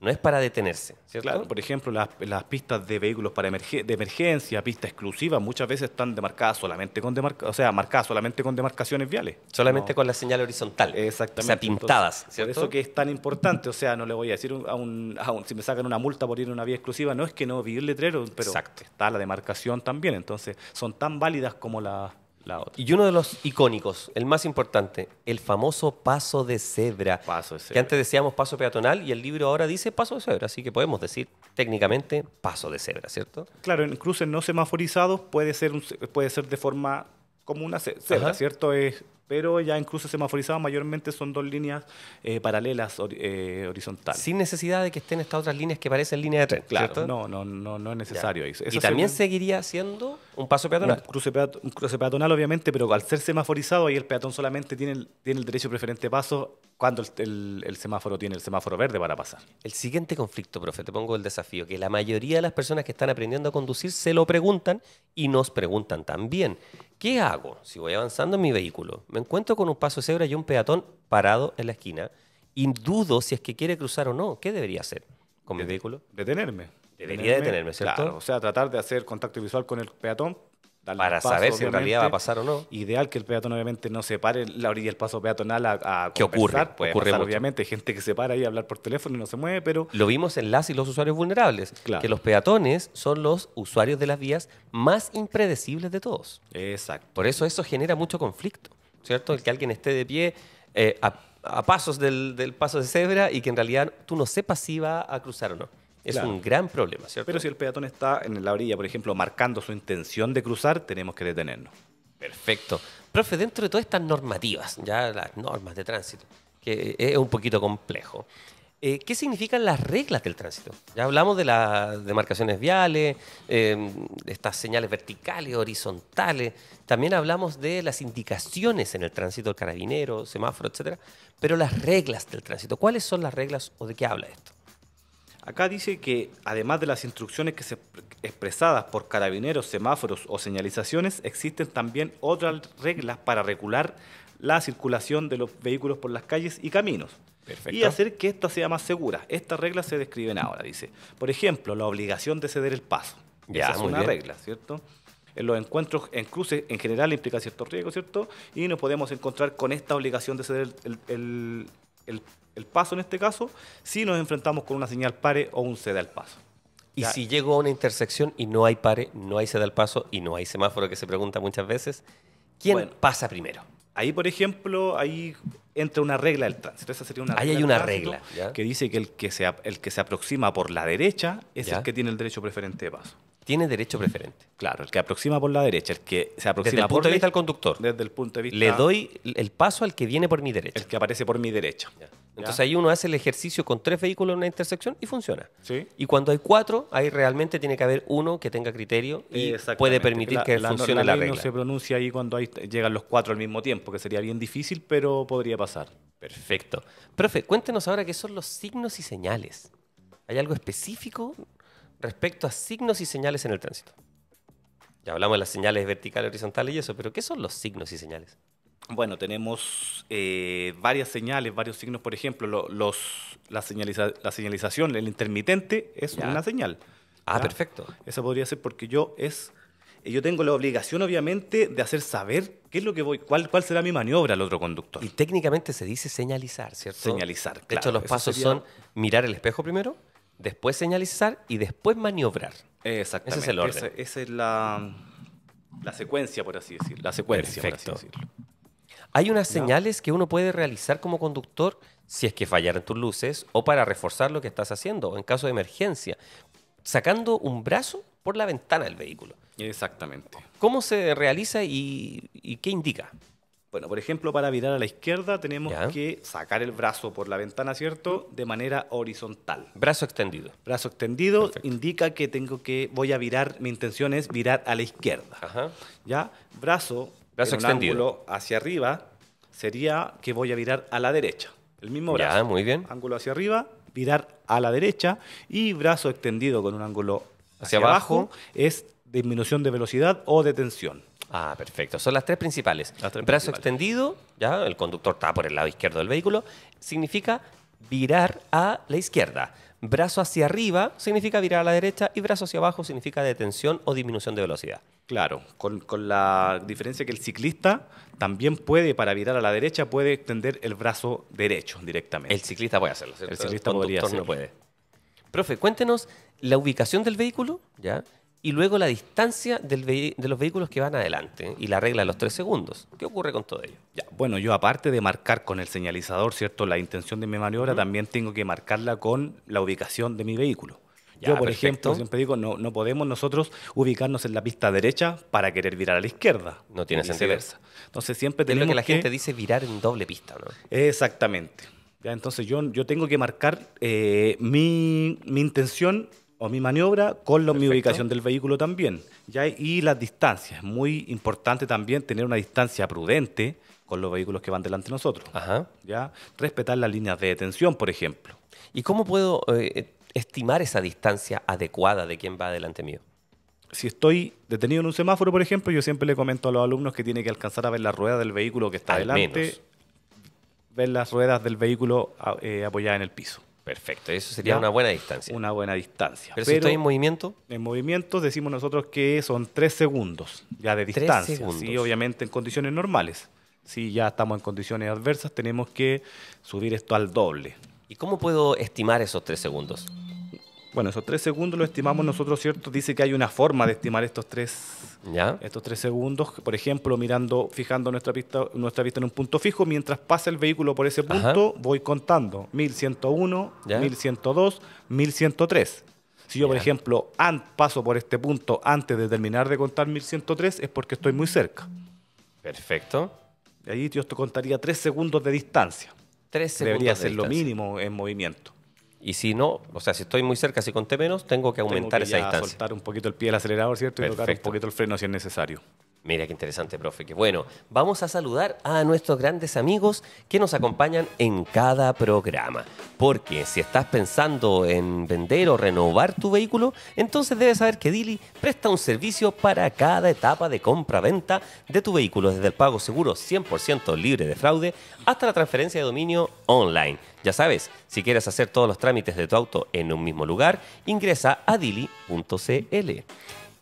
No es para detenerse, ¿cierto? Claro, por ejemplo, las, las pistas de vehículos para de emergencia, pistas exclusivas, muchas veces están demarcadas solamente con demarca- o sea, marcadas solamente con demarcaciones viales. Solamente No. con la señal horizontal. Exactamente. O sea, pintadas, Entonces, ¿cierto? Por eso que es tan importante, o sea, no le voy a decir a un, a un- si me sacan una multa por ir en una vía exclusiva, no es que no vi el letrero, pero Exacto. está la demarcación también, entonces son tan válidas como la, la otra. Y uno de los icónicos, el más importante, el famoso paso de cebra. Paso de Que cebra. antes decíamos paso peatonal y el libro ahora dice paso de cebra, así que podemos decir técnicamente paso de cebra, ¿cierto? Claro, en cruces no semaforizados puede ser, un puede ser de forma como una ce- cebra, Ajá. ¿cierto? Es, pero ya en cruces semaforizados mayormente son dos líneas eh, paralelas eh, horizontales. Sin necesidad de que estén estas otras líneas que parecen líneas de tren, claro, ¿cierto? no, no, no, no es Ya. necesario eso. Y también se- seguiría siendo un paso un peatonal. cruce, un cruce peatonal, obviamente, pero al ser semaforizado, ahí el peatón solamente tiene el, tiene el derecho preferente de paso cuando el, el- el semáforo tiene el semáforo verde para pasar. El siguiente conflicto, profe, te pongo el desafío, que la mayoría de las personas que están aprendiendo a conducir se lo preguntan y nos preguntan también, ¿qué hago si voy avanzando en mi vehículo? Me encuentro con un paso de cebra y un peatón parado en la esquina y dudo si es que quiere cruzar o no. ¿Qué debería hacer con mi vehículo? Detenerme. Debería detenerme, ¿cierto? Claro, o sea, tratar de hacer contacto visual con el peatón. Para paso, saber si en realidad va a pasar o no. Ideal que el peatón obviamente no se pare la orilla del paso peatonal a, a ¿Qué ocurre? Puede Ocurre pasar, obviamente, gente que se para ahí a hablar por teléfono y no se mueve, pero Lo vimos en las y los usuarios vulnerables, Claro. que los peatones son los usuarios de las vías más impredecibles de todos. exacto. Por eso eso genera mucho conflicto, ¿cierto? El que alguien esté de pie eh, a, a pasos del, del paso de cebra y que en realidad tú no sepas si va a cruzar o no. Es Claro. un gran problema, ¿cierto? Pero si el peatón está en la orilla, por ejemplo, marcando su intención de cruzar, tenemos que detenernos. Perfecto. Profe, dentro de todas estas normativas, ya las normas de tránsito, que es un poquito complejo, eh, ¿qué significan las reglas del tránsito? Ya hablamos de las demarcaciones viales, eh, de estas señales verticales, horizontales, también hablamos de las indicaciones en el tránsito, el carabinero, semáforo, etcétera, pero las reglas del tránsito, ¿cuáles son las reglas o de qué habla esto? Acá dice que además de las instrucciones que se expresadas por carabineros, semáforos o señalizaciones, existen también otras reglas para regular la circulación de los vehículos por las calles y caminos. Perfecto. Y hacer que ésta sea más segura. Estas reglas se describen ahora, dice. Por ejemplo, la obligación de ceder el paso. Ya, Esa es una bien. regla, ¿cierto? En los encuentros en cruces en general implica cierto riesgo, ¿cierto? Y nos podemos encontrar con esta obligación de ceder el, el- el- el paso en este caso si nos enfrentamos con una señal pare o un ceda al paso. Y Ya. si llego a una intersección y no hay pare, no hay ceda al paso y no hay semáforo que se pregunta muchas veces, ¿quién Bueno. pasa primero? Ahí, por ejemplo, ahí entra una regla del tránsito. Esa sería una Ahí regla hay una regla, ¿ya? que dice que el que, se, el que se aproxima por la derecha es ¿Ya? el que tiene el derecho preferente de paso. Tiene derecho preferente. Claro, el que aproxima por la derecha, el que se aproxima Desde el por punto de la- vista del conductor. desde el punto de vista Le doy el paso al que viene por mi derecha. el que aparece por mi derecha. Ya. Entonces ahí uno hace el ejercicio con tres vehículos en una intersección y funciona. ¿Sí? Y cuando hay cuatro, ahí realmente tiene que haber uno que tenga criterio y puede permitir La- que la- funcione la regla. no se pronuncia ahí cuando hay- llegan los cuatro al mismo tiempo, que sería bien difícil, pero podría pasar. Perfecto. Profe, cuéntenos ahora qué son los signos y señales. ¿Hay algo específico respecto a signos y señales en el tránsito? Ya hablamos de las señales verticales, horizontales y eso, pero ¿qué son los signos y señales? Bueno, tenemos eh, varias señales, varios signos, por ejemplo, lo- los, la, señaliza- la señalización, el intermitente es Ya. una señal. Ah, ¿ya? perfecto. Esa podría ser porque yo es eh, yo tengo la obligación, obviamente, de hacer saber qué es lo que voy, cuál, cuál será mi maniobra al otro conductor. Y técnicamente se dice señalizar, ¿cierto? Señalizar, De claro, hecho, los eso pasos sería- son mirar el espejo primero, después señalizar y después maniobrar. Exactamente. Ese es el orden. Esa, esa es la, la secuencia, por así decirlo. La secuencia, Perfecto. por así decirlo. Hay unas señales que uno puede realizar como conductor si es que fallaran tus luces o para reforzar lo que estás haciendo o en caso de emergencia, sacando un brazo por la ventana del vehículo. Exactamente. ¿Cómo se realiza y, y qué indica? Bueno, por ejemplo, para virar a la izquierda tenemos Ya. que sacar el brazo por la ventana, ¿cierto? De manera horizontal. Brazo extendido. Brazo extendido Perfecto. indica que tengo que voy a virar, mi intención es virar a la izquierda. Ajá. ¿Ya? Brazo, Brazo en un extendido. ángulo hacia arriba sería que voy a virar a la derecha. El mismo brazo. Ya, muy bien. Ángulo hacia arriba, virar a la derecha y brazo extendido con un ángulo Hacia hacia, abajo. abajo es disminución de velocidad o de tensión. Ah, perfecto. Son las tres principales. Las tres Brazo principales. extendido, ya el conductor está por el lado izquierdo del vehículo, significa virar a la izquierda. Brazo hacia arriba significa virar a la derecha y brazo hacia abajo significa detención o disminución de velocidad. Claro, con, con la diferencia que el ciclista también puede, para virar a la derecha, puede extender el brazo derecho directamente. El ciclista puede hacerlo, ¿cierto? El ciclista podría conductor no hacerlo. puede. Profe, cuéntenos la ubicación del vehículo, ¿ya? Y luego la distancia del de los vehículos que van adelante y la regla de los tres segundos. ¿Qué ocurre con todo ello? Ya, bueno, yo aparte de marcar con el señalizador, ¿cierto? La intención de mi maniobra, también tengo que marcarla con la ubicación de mi vehículo. Ya, yo, por perfecto. ejemplo, siempre digo, no, no podemos nosotros ubicarnos en la pista derecha para querer virar a la izquierda. No tiene sentido. Entonces siempre Es lo tenemos que la gente dice virar en doble pista, ¿no? Exactamente. Ya, entonces yo, yo tengo que marcar eh, mi, mi intención o mi maniobra con la, mi ubicación del vehículo también. ¿ya? Y las distancias. Es muy importante también tener una distancia prudente con los vehículos que van delante de nosotros. Ajá. ¿ya? Respetar las líneas de detención, por ejemplo. ¿Y cómo puedo eh, estimar esa distancia adecuada de quién va adelante mío? Si estoy detenido en un semáforo, por ejemplo, yo siempre le comento a los alumnos que tiene que alcanzar a ver las ruedas del vehículo que está Al menos. ver las ruedas del vehículo a- eh, apoyadas en el piso. Perfecto, eso sería Ya. una buena distancia. Una buena distancia. Pero, si estoy en movimiento, En movimiento decimos nosotros que son tres segundos ya de Tres distancia. segundos. Sí, obviamente en condiciones normales. Si ya estamos en condiciones adversas, tenemos que subir esto al doble. ¿y cómo puedo estimar esos tres segundos? Bueno, esos tres segundos lo estimamos nosotros, ¿cierto? Dice que hay una forma de estimar estos tres, ¿Ya? estos tres segundos. Por ejemplo, mirando, fijando nuestra vista, nuestra vista en un punto fijo, mientras pasa el vehículo por ese Ajá. punto, voy contando 1101, Ya. 1102, 1103. Si yo, por ejemplo, paso por este punto antes de terminar de contar 1103, es porque estoy muy cerca. Perfecto. Y ahí yo te contaría tres segundos de distancia. Tres segundos. Debería de ser lo mínimo en movimiento. Y si no, o sea, si estoy muy cerca, si conté menos, tengo que aumentar Tengo que esa ya distancia. soltar un poquito el pie del acelerador, ¿cierto? Y tocar un Perfecto. poquito el freno si es necesario. Mira qué interesante, profe. Que bueno, vamos a saludar a nuestros grandes amigos que nos acompañan en cada programa. Porque si estás pensando en vender o renovar tu vehículo, entonces debes saber que Dili presta un servicio para cada etapa de compra-venta de tu vehículo, desde el pago seguro 100% libre de fraude hasta la transferencia de dominio online. Ya sabes, si quieres hacer todos los trámites de tu auto en un mismo lugar, ingresa a dili.cl.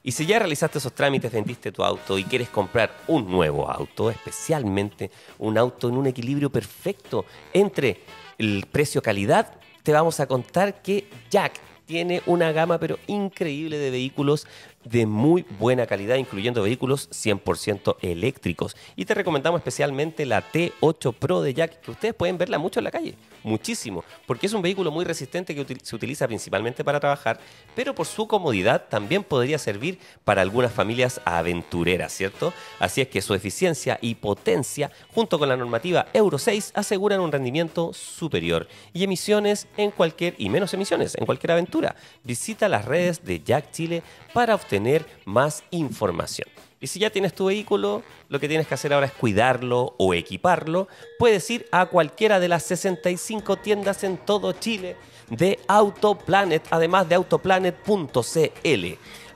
Y si ya realizaste esos trámites, vendiste tu auto y quieres comprar un nuevo auto, especialmente un auto en un equilibrio perfecto entre el precio-calidad, te vamos a contar que Jack tiene una gama pero increíble de vehículos de muy buena calidad, incluyendo vehículos 100% eléctricos. Y te recomendamos especialmente la T8 Pro de Jack, que ustedes pueden verla mucho en la calle, muchísimo, porque es un vehículo muy resistente que se utiliza principalmente para trabajar, pero por su comodidad también podría servir para algunas familias aventureras, ¿cierto? Así es que su eficiencia y potencia, junto con la normativa Euro 6, aseguran un rendimiento superior y emisiones en cualquier, y menos emisiones en cualquier aventura. Visita las redes de Jack Chile para obtener más información. Y si ya tienes tu vehículo, lo que tienes que hacer ahora es cuidarlo o equiparlo. Puedes ir a cualquiera de las 65 tiendas en todo Chile de Autoplanet, además de autoplanet.cl.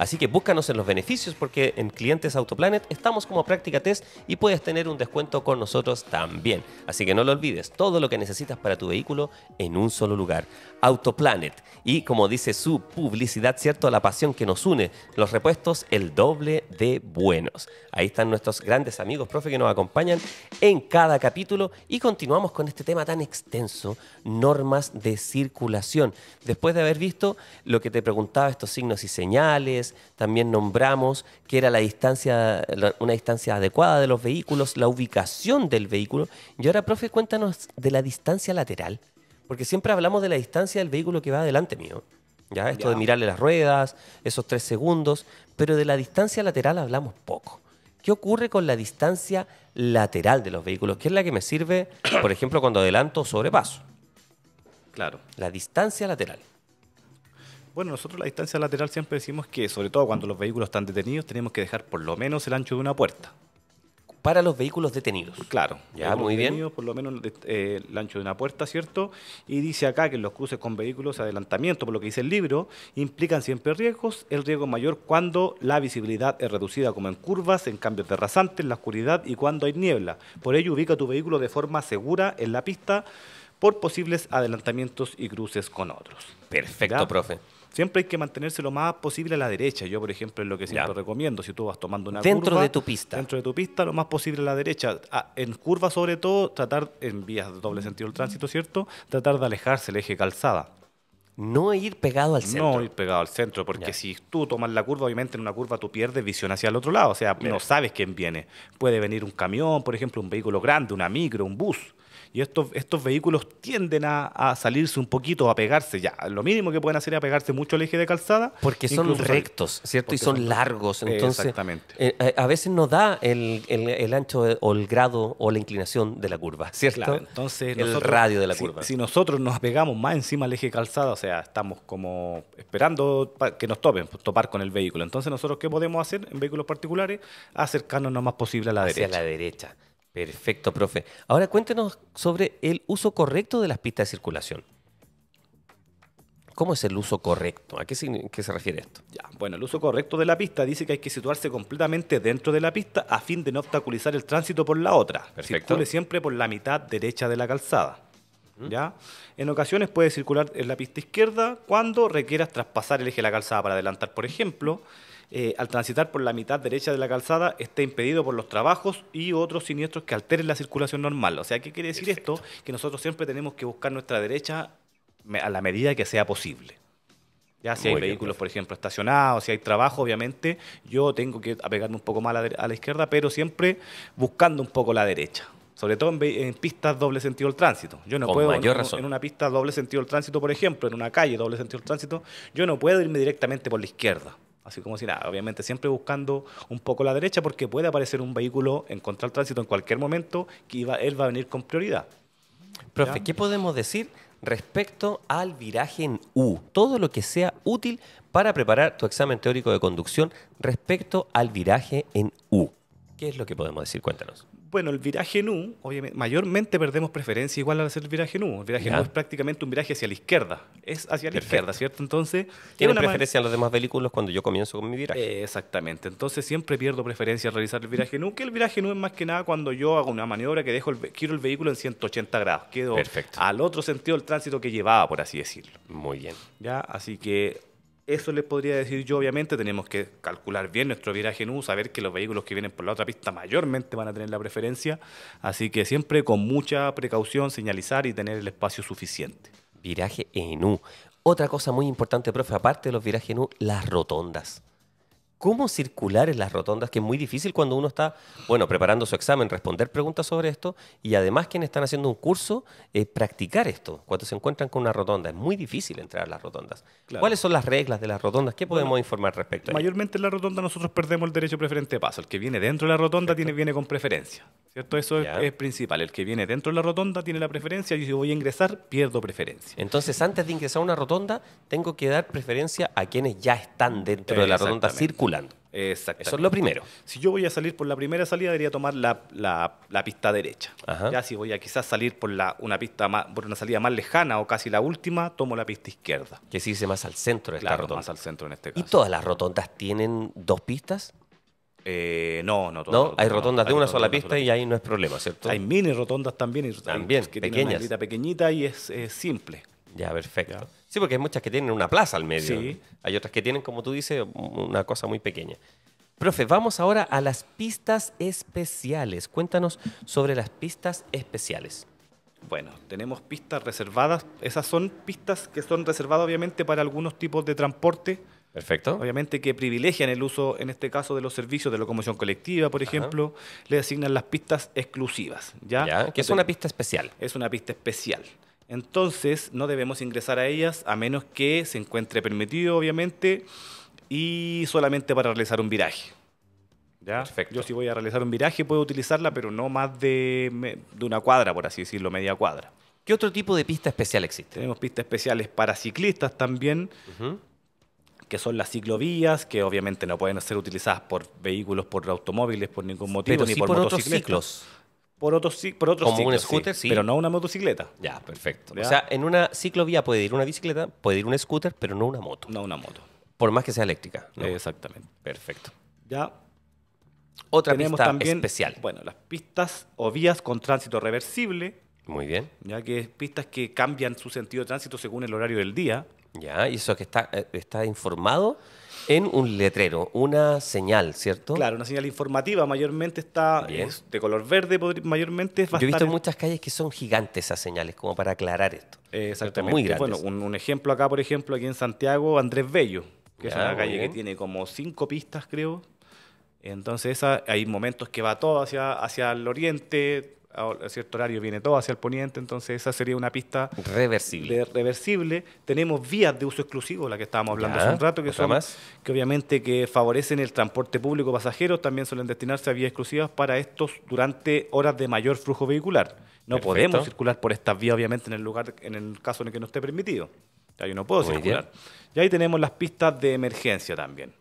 Así que búscanos en los beneficios porque en Clientes Autoplanet estamos como práctica test y puedes tener un descuento con nosotros también. Así que no lo olvides, todo lo que necesitas para tu vehículo en un solo lugar. Autoplanet. Y como dice su publicidad, ¿cierto? La pasión que nos une. Los repuestos, el doble de buenos. Ahí están nuestros grandes amigos, profe, que nos acompañan en cada capítulo. Y continuamos con este tema tan extenso, normas de circulación. Después de haber visto lo que te preguntaba, estos signos y señales, también nombramos que era la distancia, una distancia adecuada de los vehículos, la ubicación del vehículo. Y ahora, profe, cuéntanos de la distancia lateral. Porque siempre hablamos de la distancia del vehículo que va adelante mío. ¿ya? Esto de mirarle las ruedas, esos tres segundos, pero de la distancia lateral hablamos poco. ¿Qué ocurre con la distancia lateral de los vehículos? ¿Qué es la que me sirve, por ejemplo, cuando adelanto o sobrepaso? Claro. La distancia lateral. Bueno, nosotros la distancia lateral siempre decimos que, sobre todo cuando los vehículos están detenidos, tenemos que dejar por lo menos el ancho de una puerta para los vehículos detenidos. Claro, ya, muy bien. Por lo menos eh, el ancho de una puerta, ¿cierto? Y dice acá que los cruces con vehículos de adelantamiento, por lo que dice el libro, implican siempre riesgos. El riesgo mayor cuando la visibilidad es reducida, como en curvas, en cambios de rasante, en la oscuridad y cuando hay niebla. Por ello, ubica tu vehículo de forma segura en la pista por posibles adelantamientos y cruces con otros. Perfecto, profe siempre hay que mantenerse lo más posible a la derecha. Yo, por ejemplo, es lo que siempre recomiendo. Si tú vas tomando una dentro curva... de tu pista. Dentro de tu pista, lo más posible a la derecha. Ah, en curva, sobre todo, tratar, en vías de doble sentido del tránsito, ¿cierto? Tratar de alejarse el eje calzada. No ir pegado al centro. No ir pegado al centro, porque si tú tomas la curva, obviamente en una curva tú pierdes visión hacia el otro lado. O sea, no sabes quién viene. Puede venir un camión, por ejemplo, un vehículo grande, una micro, un bus y estos, estos vehículos tienden a, salirse un poquito, a pegarse ya. Lo mínimo que pueden hacer es apegarse mucho al eje de calzada. Porque son rectos, ¿cierto? y son, largos. Entonces, exactamente. Eh, eh, a veces no da el, ancho o el grado o la inclinación de la curva, ¿cierto? entonces el radio de la curva. Si nosotros nos apegamos más encima al eje de calzada, o sea, estamos como esperando que nos topen, pues, topar con el vehículo. Entonces, nosotros, ¿qué podemos hacer en vehículos particulares? Acercarnos lo más posible a la Hacia derecha. la derecha. Perfecto, profe. Ahora cuéntenos sobre el uso correcto de las pistas de circulación. ¿Cómo es el uso correcto? ¿A qué se, qué se, refiere esto? Ya, bueno, el uso correcto de la pista dice que hay que situarse completamente dentro de la pista a fin de no obstaculizar el tránsito por la otra. Perfecto. Circule siempre por la mitad derecha de la calzada. ¿Ya? En ocasiones puede circular en la pista izquierda cuando requieras traspasar el eje de la calzada para adelantar, por ejemplo, eh, al transitar por la mitad derecha de la calzada esté impedido por los trabajos y otros siniestros que alteren la circulación normal. O sea, ¿qué quiere decir esto? Que nosotros siempre tenemos que buscar nuestra derecha a la medida que sea posible. Ya si hay vehículos, por ejemplo, estacionados, si hay trabajo, obviamente, yo tengo que apegarme un poco más a la, izquierda, pero siempre buscando un poco la derecha. Sobre todo en, pistas doble sentido del tránsito. Yo no puedo, en, en, una pista doble sentido del tránsito, por ejemplo, en una calle doble sentido del tránsito, yo no puedo irme directamente por la izquierda. Así como si nada, obviamente siempre buscando un poco la derecha porque puede aparecer un vehículo en contra del tránsito en cualquier momento que él va a venir con prioridad. Profe, ¿qué podemos decir respecto al viraje en U? Todo lo que sea útil para preparar tu examen teórico de conducción respecto al viraje en U. ¿Qué es lo que podemos decir? Cuéntanos. Bueno, el viraje nu, obviamente, mayormente perdemos preferencia igual al hacer el viraje nu. El viraje nu es prácticamente un viraje hacia la izquierda. Es hacia la izquierda, ¿cierto? Entonces. ¿Tiene preferencia a los demás vehículos cuando yo comienzo con mi viraje? exactamente. Entonces siempre pierdo preferencia al realizar el viraje nu, que el viraje nu es más que nada cuando yo hago una maniobra que dejo el, quiero el vehículo en 180 grados. Quedo al otro sentido del tránsito que llevaba, por así decirlo. Muy bien. ¿Ya? Así que eso les podría decir yo, obviamente, tenemos que calcular bien nuestro viraje en U, saber que los vehículos que vienen por la otra pista mayormente van a tener la preferencia, así que siempre con mucha precaución señalizar y tener el espacio suficiente. Viraje en U. Otra cosa muy importante, profe, aparte de los virajes en U, las rotondas cómo circular en las rotondas, que es muy difícil cuando uno está, bueno, preparando su examen, responder preguntas sobre esto, y además quienes están haciendo un curso, eh, practicar esto, cuando se encuentran con una rotonda. Es muy difícil entrar a las rotondas. ¿Cuáles son las reglas de las rotondas? ¿Qué podemos informar respecto a Mayormente en la rotonda nosotros perdemos el derecho preferente de paso. El que viene dentro de la rotonda tiene, viene con preferencia. ¿Cierto? Eso es, principal. El que viene dentro de la rotonda tiene la preferencia y si voy a ingresar, pierdo preferencia. Entonces, antes de ingresar a una rotonda, tengo que dar preferencia a quienes ya están dentro de la rotonda circulando. Eso es lo primero. Si yo voy a salir por la primera salida, debería tomar la, la- la pista derecha. Ajá. Ya si voy a quizás salir por la, una pista más, por una salida más lejana o casi la última, tomo la pista izquierda. Que se irse más al centro de esta Claro, rotonda. más al centro en este ¿Y caso. todas las rotondas tienen dos pistas? Eh, no, no todas No, hay no. rotondas de una rotondas sola una pista y ahí no es problema, ¿cierto? Hay mini rotondas también. y También, que tienen pequeñas. una islita pequeñita y es, es simple. Ya, perfecto. Ya. Sí, porque hay muchas que tienen una plaza al medio. Sí. Hay otras que tienen, como tú dices, una cosa muy pequeña. Profe, vamos ahora a las pistas especiales. Cuéntanos sobre las pistas especiales. Bueno, tenemos pistas reservadas. Esas son pistas que son reservadas obviamente para algunos tipos de transporte. Perfecto. Obviamente que privilegian el uso, en este caso, de los servicios de locomoción colectiva, por ejemplo, le asignan las pistas exclusivas. ¿ya? Ya, que es una pista especial. es una pista especial. Entonces, no debemos ingresar a ellas a menos que se encuentre permitido, obviamente, y solamente para realizar un viraje. ¿Ya? Perfecto. Yo si voy a realizar un viraje puedo utilizarla, pero no más de, una cuadra, por así decirlo, media cuadra. ¿Qué otro tipo de pista especial existe? Tenemos pistas especiales para ciclistas también, que son las ciclovías, que obviamente no pueden ser utilizadas por vehículos, por automóviles, por ningún motivo, Pero ni sí por, por otros ciclos. Por otros, por otros Como un scooter, sí. Pero no una motocicleta, Ya, perfecto. Ya. O sea, en una ciclovía puede ir una bicicleta, puede ir un scooter, pero no una moto. no una moto. Por más que sea eléctrica. ¿no? Exactamente. Perfecto. Ya Otra tenemos pista también, especial. bueno, las pistas o vías con tránsito reversible, Muy bien. ya que es pistas que cambian su sentido de tránsito según el horario del día. Ya, y eso que está, eh, está informado en un letrero, una señal, ¿cierto? Claro, una señal informativa mayormente está es de color verde, mayormente va a Yo he visto en muchas calles que son gigantes esas señales, como para aclarar esto. Exactamente. Muy grandes. Bueno, un, un ejemplo acá, por ejemplo, aquí en Santiago, Andrés Bello, que es una calle que tiene como cinco pistas, creo. Entonces, esa, hay momentos que va todo hacia, hacia el oriente, a cierto horario viene todo hacia el poniente, entonces esa sería una pista Reversible. de reversible. Tenemos vías de uso exclusivo, la que estábamos hablando Ya, hace un rato, que son más. que obviamente que favorecen el transporte público pasajero, también suelen destinarse a vías exclusivas para estos durante horas de mayor flujo vehicular. No Perfecto. podemos circular por estas vías, obviamente, en el lugar, en el caso en el que no esté permitido. Ya yo no puedo Muy circular. Y ahí tenemos las pistas de emergencia también.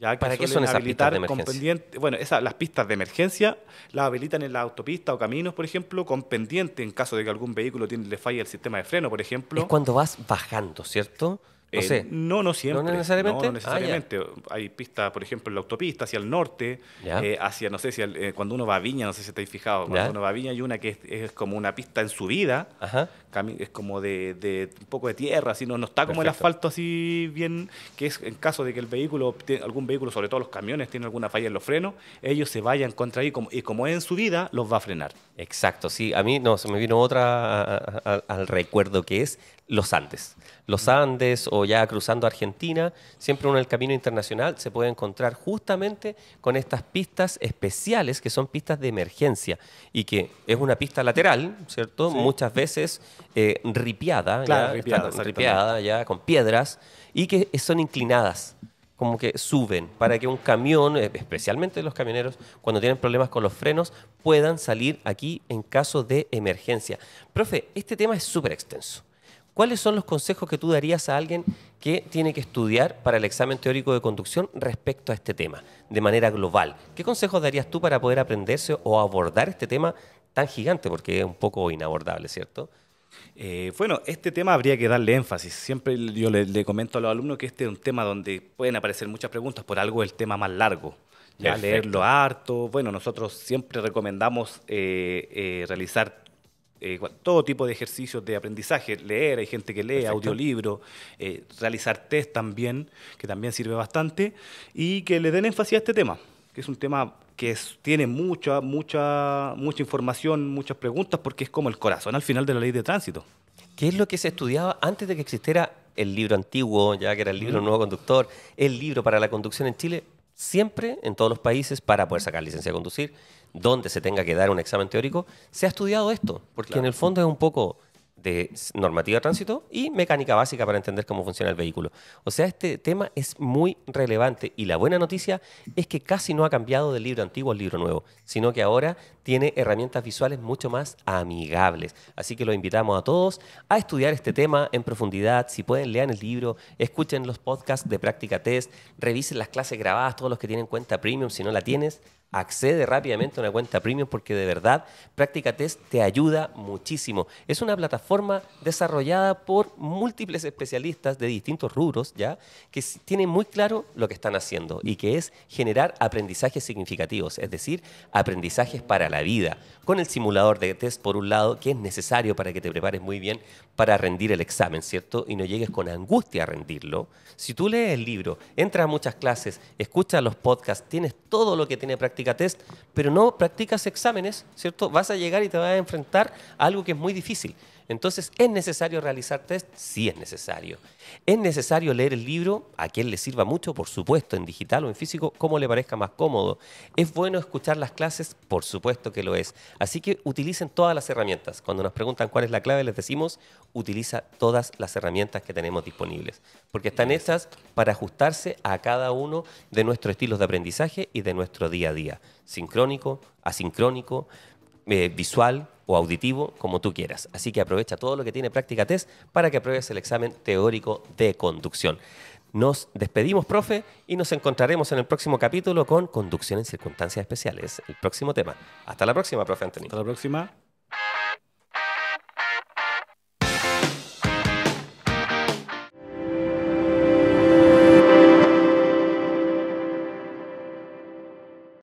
Ya que ¿Para qué son esas pistas de emergencia? bueno, esas, las pistas de emergencia las habilitan en la autopista o caminos, por ejemplo, con pendiente en caso de que algún vehículo tiene, le falle el sistema de freno, por ejemplo. Es cuando vas bajando, ¿cierto? No Eh, sé. No, no siempre. ¿No necesariamente? No, Ah, no necesariamente. Hay pistas, por ejemplo, en la autopista hacia el norte, eh, hacia, no sé si, eh, cuando uno va a Viña, no sé si estáis fijados, cuando Ya. uno va a Viña hay una que es, es como una pista en subida, Ajá. es como de, de un poco de tierra, así, no, no está como el asfalto así bien, que es en caso de que el vehículo, algún vehículo, sobre todo los camiones, tiene alguna falla en los frenos, ellos se vayan contra ahí como- y como es en subida, los va a frenar. Exacto, sí. A mí no, se me vino otra a- a- a- al recuerdo que es los Andes. Los Andes o ya cruzando Argentina, siempre uno en el camino internacional se puede encontrar justamente con estas pistas especiales que son pistas de emergencia y que es una pista lateral, ¿cierto? Sí. Muchas veces eh, ripiada, Claro, ya, ripiada, ripiada, ya con piedras y que son inclinadas como que suben para que un camión, eh, especialmente los camioneros, cuando tienen problemas con los frenos, puedan salir aquí en caso de emergencia. Profe, este tema es súper extenso. ¿Cuáles son los consejos que tú darías a alguien que tiene que estudiar para el examen teórico de conducción respecto a este tema, de manera global? ¿Qué consejos darías tú para poder aprenderse o abordar este tema tan gigante? Porque es un poco inabordable, ¿cierto? Eh, bueno, este tema habría que darle énfasis. Siempre yo le, le comento a los alumnos que este es un tema donde pueden aparecer muchas preguntas, por algo es el tema más largo. Ya Perfecto. leerlo harto. Bueno, nosotros siempre recomendamos eh, eh, realizar eh, todo tipo de ejercicios de aprendizaje, leer, hay gente que lee, Perfecto. audiolibro, eh, realizar test también, que también sirve bastante, y que le den énfasis a este tema, que es un tema que es- tiene mucha, mucha, mucha información, muchas preguntas, porque es como el corazón al final de la ley de tránsito. ¿Qué es lo que se estudiaba antes de que existiera el libro antiguo, ya que era el libro Nuevo Conductor, el libro para la conducción en Chile? Siempre, en todos los países, para poder sacar licencia de conducir, donde se tenga que dar un examen teórico, se ha estudiado esto, porque en el fondo es un poco de normativa de tránsito y mecánica básica para entender cómo funciona el vehículo. O sea, este tema es muy relevante y la buena noticia es que casi no ha cambiado del libro antiguo al libro nuevo, sino que ahora tiene herramientas visuales mucho más amigables. Así que los invitamos a todos a estudiar este tema en profundidad. Si pueden, lean el libro, escuchen los podcasts de práctica test, revisen las clases grabadas, todos los que tienen cuenta premium, si no la tienes accede rápidamente a una cuenta premium porque de verdad Práctica Test te ayuda muchísimo. Es una plataforma desarrollada por múltiples especialistas de distintos rubros, ¿ya? Que tienen muy claro lo que están haciendo y que es generar aprendizajes significativos, es decir, aprendizajes para la vida, con el simulador de test por un lado, que es necesario para que te prepares muy bien para rendir el examen, ¿cierto? Y no llegues con angustia a rendirlo. Si tú lees el libro, entras a muchas clases, escuchas los podcasts, tienes todo lo que tiene Práctica test, pero no practicas exámenes, ¿cierto? Vas a llegar y te vas a enfrentar a algo que es muy difícil. Entonces, ¿es necesario realizar test? Sí es necesario. ¿Es necesario leer el libro? A quien le sirva mucho, por supuesto, en digital o en físico, como le parezca más cómodo. ¿Es bueno escuchar las clases? Por supuesto que lo es. Así que utilicen todas las herramientas. Cuando nos preguntan cuál es la clave, les decimos, utiliza todas las herramientas que tenemos disponibles. Porque están hechas para ajustarse a cada uno de nuestros estilos de aprendizaje y de nuestro día a día. Sincrónico, asincrónico, eh, visual, o auditivo, como tú quieras. Así que aprovecha todo lo que tiene Práctica Test para que apruebes el examen teórico de conducción. Nos despedimos, profe, y nos encontraremos en el próximo capítulo con conducción en circunstancias especiales, el próximo tema. Hasta la próxima, profe Antonio. Hasta la próxima.